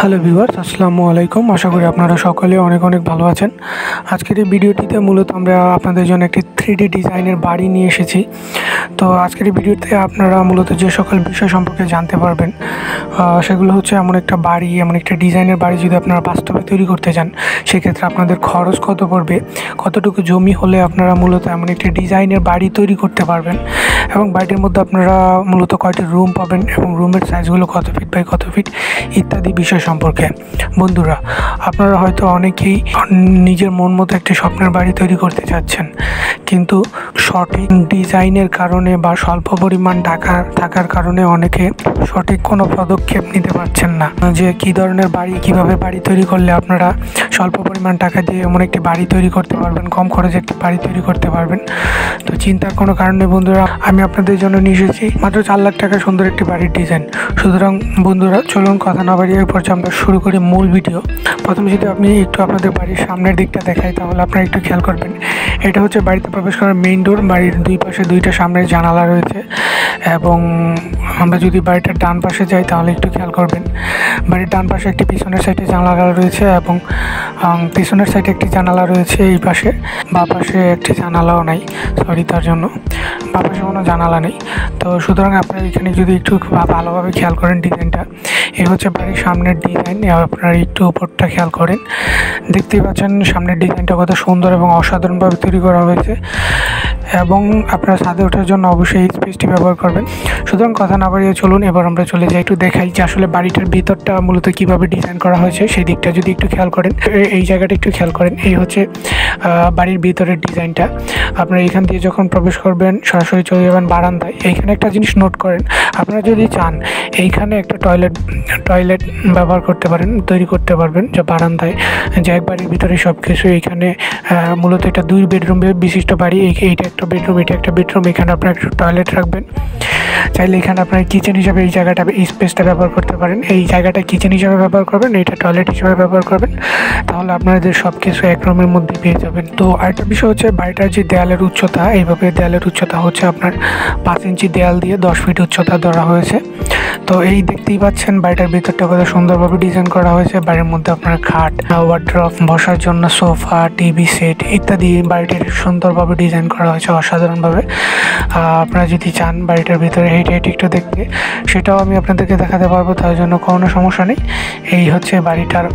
Hello viewers, আসসালামু আলাইকুম। আশা করি আপনারা সকলে অনেক অনেক ভালো আছেন। আজকের এই ভিডিওটিতে মূলত আমরা আপনাদের জন্য একটি থ্রি ডিজাইনের বাড়ি নিয়ে এসেছি। তো আজকের এই ভিডিওতে আপনারা মূলত যে সকল বিষয় সম্পর্কে জানতে পারবেন সেগুলো হচ্ছে এমন একটা বাড়ি, এমন একটা ডিজাইনের বাড়ি যদি আপনারা বাস্তবে তৈরি করতে চান, সেক্ষেত্রে আপনাদের খরচ কত পড়বে, কতটুকু জমি হলে আপনারা মূলত এমন একটি ডিজাইনের বাড়ি তৈরি করতে পারবেন, এবং বাড়িটির মধ্যে আপনারা মূলত কয়টি রুম পাবেন, এবং রুমের সাইজগুলো কত ফিট বাই কত ফিট ইত্যাদি বিষয় সম্পর্কে। বন্ধুরা আপনারা হয়তো অনেকেই নিজের মন মতো একটি স্বপ্নের বাড়ি তৈরি করতে চাচ্ছেন। কিন্তু সঠিক ডিজাইনের কারণে বা স্বল্প পরিমাণ টাকা থাকার কারণে অনেকে সঠিক কোনো পদক্ষেপ নিতে পারছেন না। যে কী ধরনের বাড়ি, কীভাবে বাড়ি তৈরি করলে আপনারা স্বল্প পরিমাণ টাকা দিয়ে এমন একটি বাড়ি তৈরি করতে পারবেন, কম খরচে একটি বাড়ি তৈরি করতে পারবেন, তো চিন্তার কোনো কারণে বন্ধুরা। আমি আপনাদের জন্য নিয়ে এসেছি মাত্র চার লাখ টাকা সুন্দর একটি বাড়ির ডিজাইন। সুতরাং বন্ধুরা, চলুন কথা না বাড়িয়ে, এরপর আমরা শুরু করি মূল ভিডিও। প্রথমে যদি আপনি একটু আপনাদের বাড়ির সামনের দিকটা দেখাই, তাহলে আপনারা একটু খেয়াল করবেন। এটা হচ্ছে বাড়িতে প্রবেশ করার মেইন ডোর বাড়ির দুই পাশে দুইটা সামনের জানালা রয়েছে এবং আমরা যদি বাড়িটার ডান পাশে যাই তাহলে একটু খেয়াল করবেন। বাড়ির ডান পাশে একটি পিছনের সাইডে জানালা রয়েছে এবং পিছনের সাইডে একটি জানালা রয়েছে এই পাশে। বা পাশে একটি জানালাও নাই সরি তার জন্য। বা পাশে কোনো জানালা নেই। তো সুতরাং আপনারা এখানে যদি একটু ভালোভাবে খেয়াল করেন ডিজাইনটা এই হচ্ছে বাড়ির সামনের ডিজাইন আপনারা একটু উপরটা খেয়াল করেন। দেখতেই পাচ্ছেন সামনের ডিজাইনটা কত সুন্দর এবং অসাধারণভাবে তৈরি করা হয়েছে। এবং আপনারা ছাদে ওঠার জন্য অবশ্যই এই স্পেসটি ব্যবহার করবেন। সুতরাং কথা না বাড়িয়ে চলুন, এবার আমরা চলে যাই একটু দেখাই যে আসলে বাড়িটার ভিতরটা মূলত কীভাবে ডিজাইন করা হয়েছে, সেই দিকটা যদি একটু খেয়াল করেন। এই জায়গাটা একটু খেয়াল করেন, এই হচ্ছে বাড়ির ভিতরের ডিজাইনটা। আপনারা এখান দিয়ে যখন প্রবেশ করবেন, সরাসরি চলে যাবেন বারান্দায়। এইখানে একটা জিনিস নোট করেন। আপনারা যদি চান, এইখানে একটা টয়লেট টয়লেট ব্যবহার করতে পারেন, তৈরি করতে পারবেন যে বারান্দায়। যে এক বাড়ির ভিতরে সব কিছু এইখানে মূলত এটা দুই বেডরুম বিশিষ্ট বাড়ি। এই- এইটা একটা বেডরুম এটা একটা বেডরুম এখানে আপনার একটু টয়লেট রাখবেন। চাইলে এখানে আপনার কিচেন হিসাবে এই জায়গাটা, এই স্পেসটা ব্যবহার করতে পারেন। এই জায়গাটা কিচেন হিসাবে ব্যবহার করবেন, এটা টয়লেট হিসাবে ব্যবহার করবেন। তাহলে আপনাদের সব কিছু এক রুমের মধ্যে পেয়ে যাবেন। তো আরেকটা বিষয় হচ্ছে বাড়িটার যে দেয়ালের উচ্চতা, এইভাবে দেয়ালের উচ্চতা হচ্ছে আপনার পাঁচ ইঞ্চি দেয়াল দিয়ে দশ ফিট উচ্চতা ধরা হয়েছে। তো এই দেখতেই পাচ্ছেন বাড়িটার ভিতরটা কত সুন্দরভাবে ডিজাইন করা হয়েছে। বাড়ির মধ্যে আপনার খাট ওয়ার্ড্রপ বসার জন্য সোফা, টিভি, সেট ইত্যাদি বাড়িটির সুন্দরভাবে ডিজাইন করা হয়েছে অসাধারণভাবে। আপনারা যদি চান বাড়িটার ভিতরে হেঁটে হেঁটে একটু দেখতে, সেটাও আমি আপনাদেরকে দেখাতে পারব, তার জন্য কোনো সমস্যা নেই। এই হচ্ছে বাড়িটার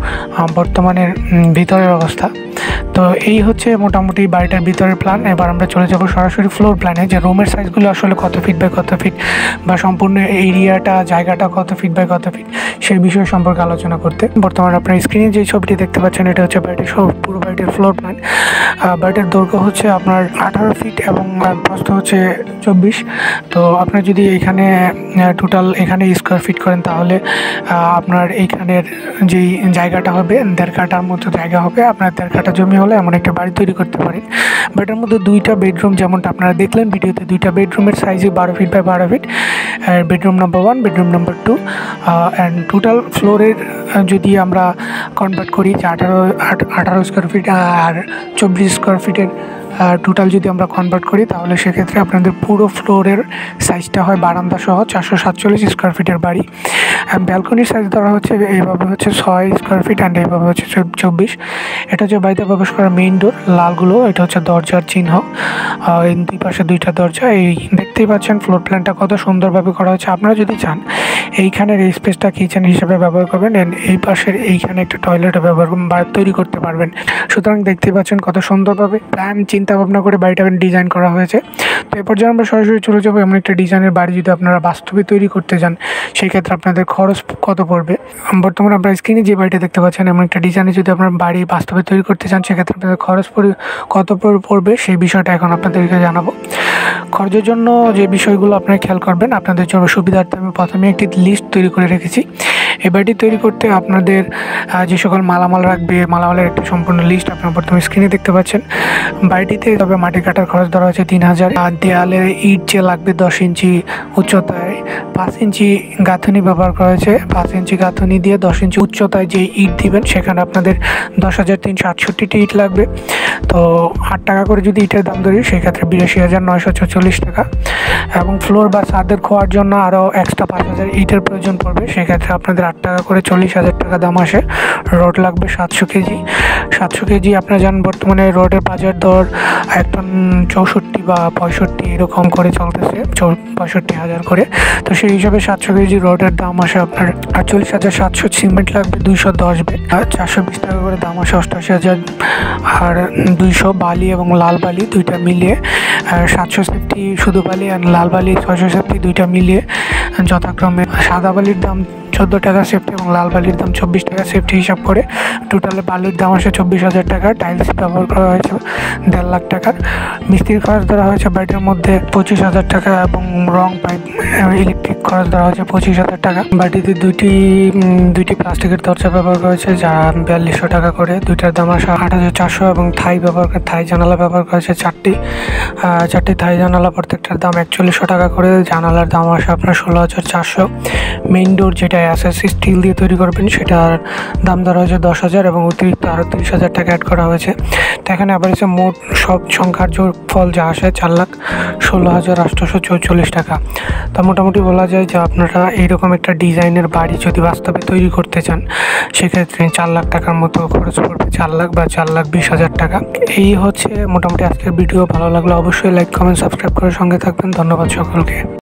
বর্তমানের ভিতরের অবস্থা। তো এই হচ্ছে মোটামুটি বাড়িটার ভিতরের প্ল্যান এবার আমরা চলে যাব সরাসরি ফ্লোর প্ল্যানে যে রুমের সাইজগুলো আসলে কত ফিট বাই কত ফিট বা সম্পূর্ণ এরিয়াটা জায়গাটা কত ফিট বাই কত ফিট সেই বিষয় সম্পর্কে আলোচনা করতে। বর্তমানে আপনার স্ক্রিনে যে ছবিটি দেখতে পাচ্ছেন, এটা হচ্ছে বাড়িটির পুরো বাড়িটির ফ্লোর প্ল্যান বাড়িটার দৈর্ঘ্য হচ্ছে আপনার আঠারো ফিট এবং প্রস্থ হচ্ছে চব্বিশ। তো আপনার যদি এখানে টোটাল এখানে স্কোয়ার ফিট করেন, তাহলে আপনার এইখানের যেই জায়গাটা হবে, দেড় কাটার মতো জায়গা হবে। আপনার দেড় কাটা জমি হলে এমন একটা বাড়ি তৈরি করতে পারেন বাড়িটার মধ্যে দুইটা বেডরুম যেমনটা আপনারা দেখলেন, ভিডিওতে দুইটা বেডরুমের সাইজে বারো ফিট বাই বারো feet bedroom number one bedroom number two and total ফ্লোরের যদি আমরা কনভার্ট করি যে আঠারো আঠারো স্কোয়ার ফিট আর চব্বিশ স্কোয়ার ফিটের টোটাল যদি আমরা কনভার্ট করি, তাহলে সেক্ষেত্রে আপনাদের পুরো ফ্লোরের সাইজটা হয় বারান্দা সহ চারশো সাতচল্লিশ স্কোয়ার ফিটের বাড়ি। ব্যালকনির সাইজ ধরা হচ্ছে এইভাবে হচ্ছে ছয় স্কোয়ার ফিট অ্যান্ড এইভাবে হচ্ছে চব্বিশ। এটা হচ্ছে বাড়িতে প্রবেশ করা মেইন ডোর লালগুলো, এটা হচ্ছে দরজার চিহ্ন। দুই পাশে দুইটা দরজা, এই দেখতেই পাচ্ছেন ফ্লোর প্ল্যানটা কত সুন্দরভাবে করা হচ্ছে আপনারা যদি চান, এইখানের এই স্পেসটা কিচেন হিসেবে ব্যবহার করবেন and এই পাশের এইখানে একটা টয়লেটও ব্যবহার তৈরি করতে পারবেন। সুতরাং দেখতেই পাচ্ছেন কত সুন্দরভাবে প্ল্যান চিন্তা ভাবনা করে বাড়িটা ডিজাইন করা হয়েছে। তো এরপর পর্যায়ে আমরা সরাসরি চলে যাব, এমন একটা ডিজাইনের বাড়ি যদি আপনারা বাস্তবে তৈরি করতে চান, সেই ক্ষেত্রে আপনাদের খরচ কত পড়বে? বর্তমানে আপনারা স্ক্রিনে যে বাড়িটা দেখতে পাচ্ছেন, এমন একটা ডিজাইনে যদি আপনার বাড়ি বাস্তবে তৈরি করতে চান, সেক্ষেত্রে আপনাদের খরচ কত পড়বে, সেই বিষয়টা এখন আপনাদেরকে জানাব। খরচের জন্য যে বিষয়গুলো আপনারা খেয়াল করবেন, আপনাদের জন্য সুবিধার্থে আমি প্রথমে একটি লিস্ট তৈরি করে রেখেছি। এই বাড়িটি তৈরি করতে আপনাদের যে সকল মালামাল রাখবে, মালামালের একটি সম্পূর্ণ লিস্ট আপনারা প্রথমে স্ক্রিনে দেখতে পাচ্ছেন। বাড়িটি বাড়িতে তবে মাটি কাটার খরচ ধরা হয়েছে তিন হাজার। আর দেয়ালে ইট যে লাগবে দশ ইঞ্চি উচ্চতায়, পাঁচ ইঞ্চি গাঁথনি ব্যবহার করা হয়েছে। পাঁচ ইঞ্চি গাঁথনি দিয়ে দশ ইঞ্চি উচ্চতায় যে ইট দিবেন, সেখানে আপনাদের দশ হাজার তিনশো আটষট্টিটি ইট লাগবে। তো আট টাকা করে যদি ইটের দাম ধরি, সেক্ষেত্রে বিরাশি হাজার নয়শো চল্লিশ টাকা। এবং ফ্লোর বা ছাদের খোয়ার জন্য আরও এক্সট্রা পাঁচ হাজার ইটের প্রয়োজন পড়বে। সেক্ষেত্রে আপনাদের আট টাকা করে চল্লিশ হাজার টাকা দাম আসে। রড লাগবে সাতশো কেজি। সাতশো কেজি আপনারা জানেন বর্তমানে রডের বাজার দর এক টন চৌষট্টি বা পঁয়ষট্টি এরকম করে চলতেছে পঁয়ষট্টি হাজার করে। তো সেই হিসাবে সাতশো কেজি রডের দাম আসে আপনার আটচল্লিশ হাজার সাতশো সিমেন্ট লাগবে, দুইশো দশ বেড আর চারশো বিশ টাকা করে দাম আসে অষ্টআশি হাজার। আর দুইশো বালি এবং লাল বালি দুইটা মিলিয়ে সাতশো সেফটি শুধু বালি আর লাল বালি, ছয়শো সেফটি দুইটা মিলিয়ে, যথাক্রমে সাদা বালির দাম চোদ্দ টাকা সেফটি এবং লাল বালির দাম চব্বিশ টাকা সেফটি হিসাব করে। টোটালে বালির দাম আসে চব্বিশ হাজার টাকা টাইলস ব্যবহার করা হয়েছে দেড় লাখ টাকার মিস্ত্রির খরচ ধরা হয়েছে বাড়ির মধ্যে পঁচিশ হাজার টাকা এবং রং পাইপ ইলেকট্রিক খরচ ধরা হয়েছে পঁচিশ হাজার টাকা। বাড়িতে দুইটি দুইটি প্লাস্টিকের দরজা ব্যবহার করেছে যা বিয়াল্লিশশো টাকা করে। দুইটার দাম আসে আট হাজার চারশো এবং থাই ব্যবহার করে, থাই জানালা ব্যবহার করেছে চারটি। চারটি থাই জানালা প্রত্যেকটার দাম একচল্লিশশো টাকা করে, জানালার দাম আসে আপনার ষোলো হাজার চারশো। মেইন ডোর যেটা অ্যাসেস স্টিল দিয়ে তৈরি করবেন, সেটার দাম ধরা হয়েছে দশ হাজার এবং অতিরিক্ত আরও তিরিশ হাজার টাকা অ্যাড করা হয়েছে। তো এখানে আবার হচ্ছে মোট সব সংখ্যার জোর ফল যা আসে চার লাখ ষোলো হাজার আটশোশো চৌচল্লিশ টাকা। তা মোটামুটি বলা যায় যে আপনারা এইরকম একটা ডিজাইনের বাড়ি যদি বাস্তবে তৈরি করতে চান, সেক্ষেত্রে চার লাখ টাকার মতো খরচ পড়বে, চার লাখ বা চার লাখ বিশ হাজার টাকা। এই হচ্ছে মোটামুটি আজকের ভিডিও, ভালো লাগলে অবশ্যই লাইক কমেন্ট সাবস্ক্রাইব করে সঙ্গে থাকবেন। ধন্যবাদ সকলকে।